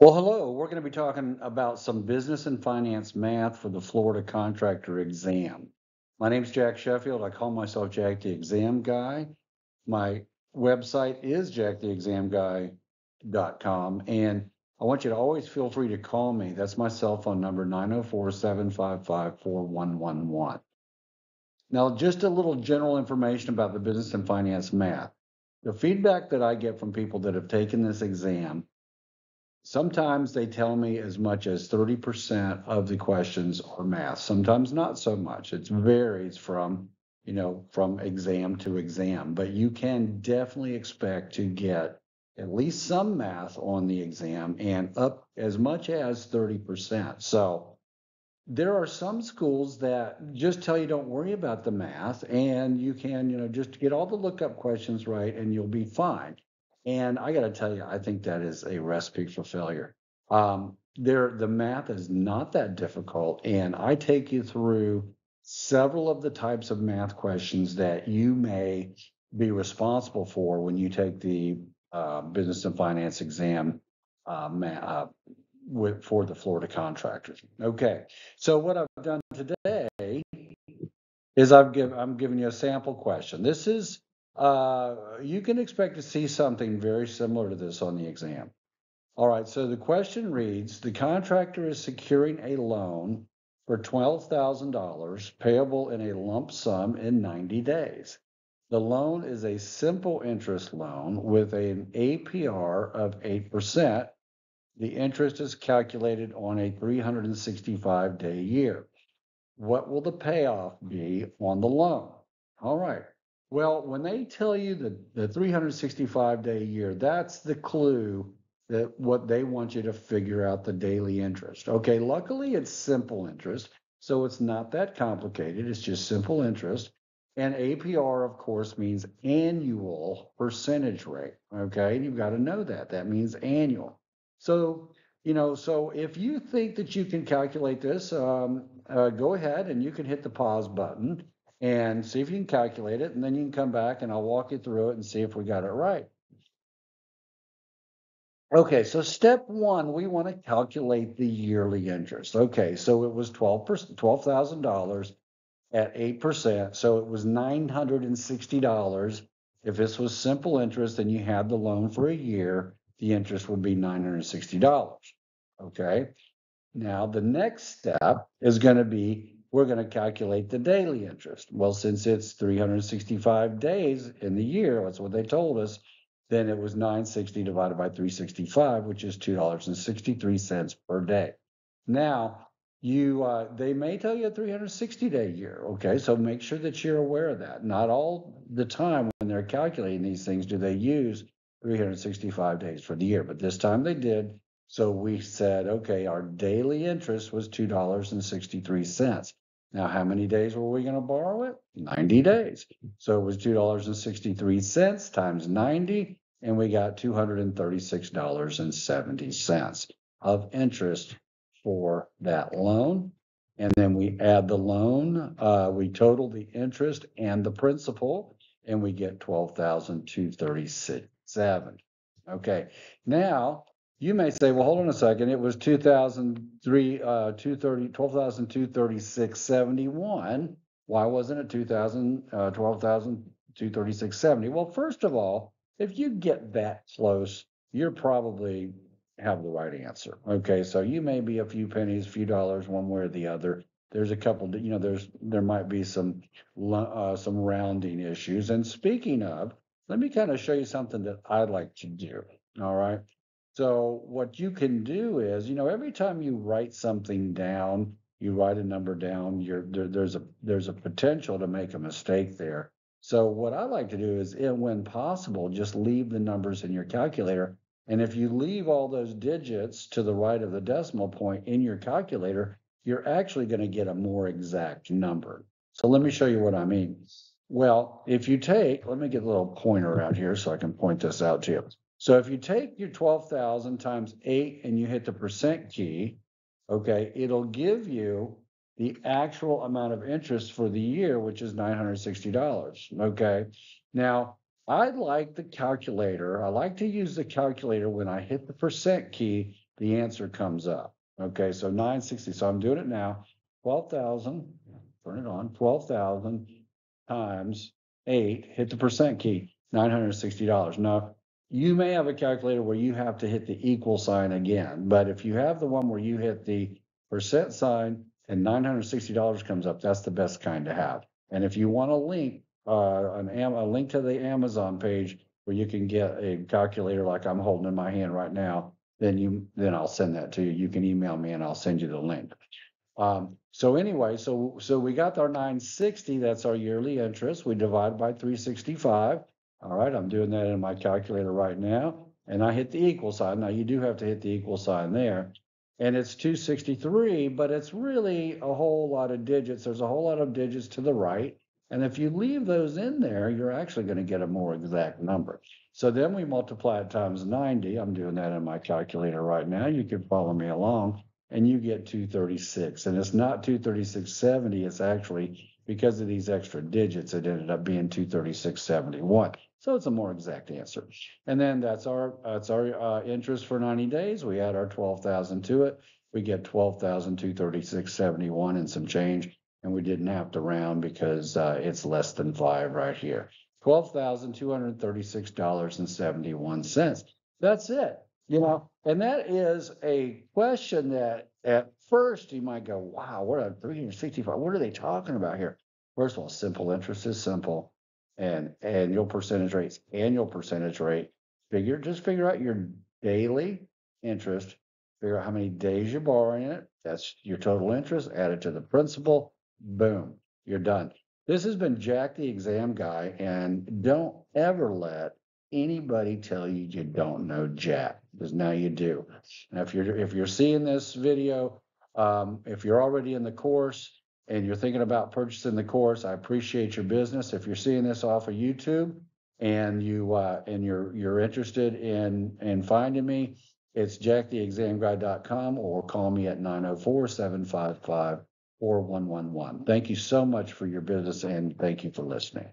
Well, hello. We're going to be talking about some business and finance math for the Florida contractor exam. My name is Jack Sheffield. I call myself Jack the Exam Guy. My website is jacktheexamguy.com. And I want you to always feel free to call me. That's my cell phone number, 904 755 4111. Now, just a little general information about the business and finance math. The feedback that I get from people that have taken this exam, sometimes they tell me as much as 30% of the questions are math, sometimes not so much. It mm-hmm. varies from, you know, from exam to exam, but you can definitely expect to get at least some math on the exam and up as much as 30%. So there are some schools that just tell you don't worry about the math and you can, you know, just get all the lookup questions right and you'll be fine. And I got to tell you, I think that is a recipe for failure. Um, there, the math is not that difficult, and I take you through several of the types of math questions that you may be responsible for when you take the uh, business and finance exam uh, uh, with, for the Florida contractors. Okay, so what I've done today is I've give, I'm giving you a sample question. This is uh, you can expect to see something very similar to this on the exam. All right, so the question reads The contractor is securing a loan for $12,000 payable in a lump sum in 90 days. The loan is a simple interest loan with an APR of 8%. The interest is calculated on a 365 day year. What will the payoff be on the loan? All right. Well, when they tell you the, the 365 day year, that's the clue that what they want you to figure out the daily interest. Okay, luckily it's simple interest, so it's not that complicated. It's just simple interest. And APR, of course, means annual percentage rate. Okay, and you've got to know that. That means annual. So, you know, so if you think that you can calculate this, um, uh, go ahead and you can hit the pause button and see if you can calculate it, and then you can come back and I'll walk you through it and see if we got it right. Okay, so step one, we want to calculate the yearly interest. Okay, so it was 12 $12,000 at 8%, so it was $960. If this was simple interest and you had the loan for a year, the interest would be $960. Okay, now the next step is going to be we're going to calculate the daily interest. Well, since it's 365 days in the year, that's what they told us, then it was 960 divided by 365, which is $2.63 per day. Now, you uh, they may tell you a 360 day year. Okay, so make sure that you're aware of that. Not all the time when they're calculating these things do they use 365 days for the year, but this time they did. So we said, okay, our daily interest was $2.63. Now, how many days were we going to borrow it? 90 days. So it was $2.63 times 90, and we got $236.70 of interest for that loan. And then we add the loan, uh, we total the interest and the principal, and we get 12,236.7. Okay. Now, you may say, well, hold on a second. It was 2003, uh, 230, 12,236.71. Why wasn't it 2000, uh, 12,236.70? Well, first of all, if you get that close, you're probably have the right answer. Okay, so you may be a few pennies, a few dollars, one way or the other. There's a couple, you know, there's there might be some uh, some rounding issues. And speaking of, let me kind of show you something that I'd like to do. All right. So what you can do is, you know, every time you write something down, you write a number down, you're there, there's a there's a potential to make a mistake there. So what I like to do is, eh, when possible, just leave the numbers in your calculator. And if you leave all those digits to the right of the decimal point in your calculator, you're actually going to get a more exact number. So let me show you what I mean. Well, if you take, let me get a little pointer out here so I can point this out to you. So if you take your 12,000 times eight and you hit the percent key, okay, it'll give you the actual amount of interest for the year, which is $960. Okay. Now, I like the calculator. I like to use the calculator when I hit the percent key the answer comes up. Okay, so nine sixty, so I'm doing it now, twelve thousand, turn it on, twelve thousand times eight, hit the percent key, nine hundred and sixty dollars. Now, you may have a calculator where you have to hit the equal sign again, but if you have the one where you hit the percent sign and nine hundred and sixty dollars comes up, that's the best kind to have. And if you want a link, uh, an a link to the Amazon page where you can get a calculator like I'm holding in my hand right now, then you, then I'll send that to you. You can email me and I'll send you the link. Um, so anyway, so, so we got our nine sixty, that's our yearly interest. We divide by three sixty-five. All right, I'm doing that in my calculator right now, and I hit the equal sign. Now you do have to hit the equal sign there. And it's two sixty-three, but it's really a whole lot of digits. There's a whole lot of digits to the right. And if you leave those in there, you're actually going to get a more exact number. So then we multiply it times 90. I'm doing that in my calculator right now. You can follow me along and you get 236. And it's not 236.70. It's actually because of these extra digits, it ended up being 236.71. So it's a more exact answer. And then that's our that's our uh, interest for 90 days. We add our 12,000 to it. We get 12,236.71 and some change. And we didn't have to round because uh, it's less than five right here. $12,236.71. That's it. You know, and that is a question that at first you might go, wow, what are 365? What are they talking about here? First of all, simple interest is simple and annual percentage rates, annual percentage rate. Figure, just figure out your daily interest, figure out how many days you're borrowing it. That's your total interest, add it to the principal. Boom, you're done. This has been Jack the exam guy, and don't ever let anybody tell you you don't know Jack, because now you do. Now, if you're if you're seeing this video, um, if you're already in the course and you're thinking about purchasing the course, I appreciate your business. If you're seeing this off of YouTube and you uh, and you're you're interested in in finding me, it's jacktheexamguy.com or call me at 904 755 4111. Thank you so much for your business and thank you for listening.